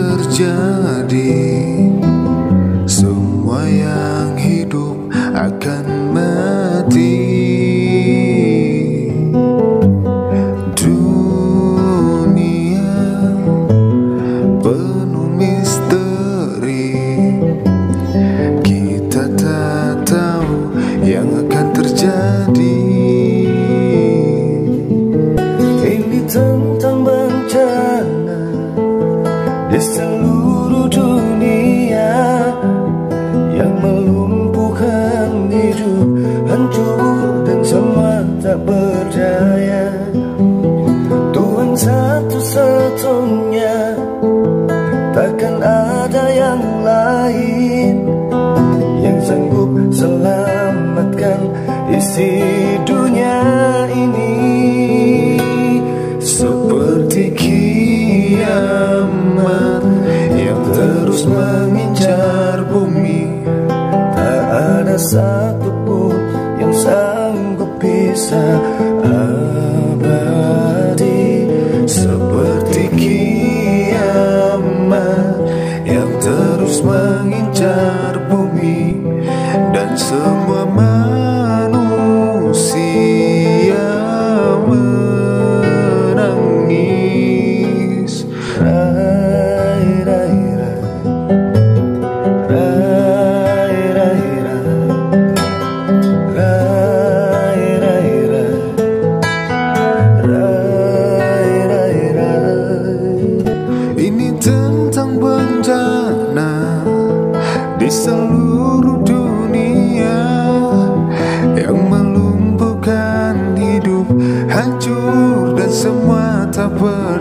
terjadi. Semua yang hidup akan mati. Dunia penuh misteri. Kita tak tahu yang akan so satu pun yang sanggup bisa abadi. Seperti kiamat yang terus mengincar bumi dan semua manusia open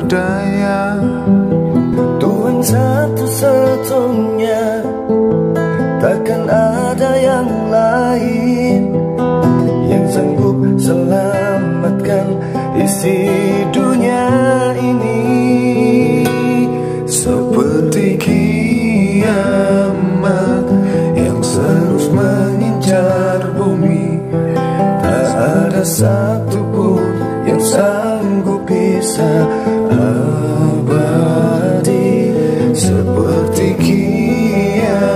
abadi seperti kiamat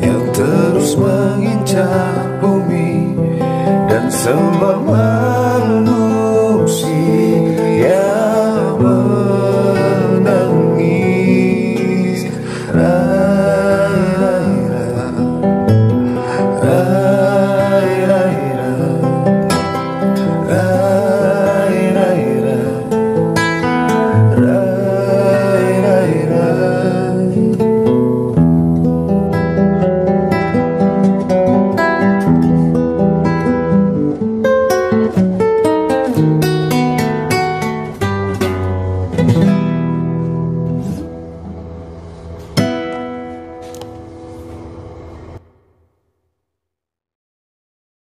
yang terus mengincar bumi dan sembar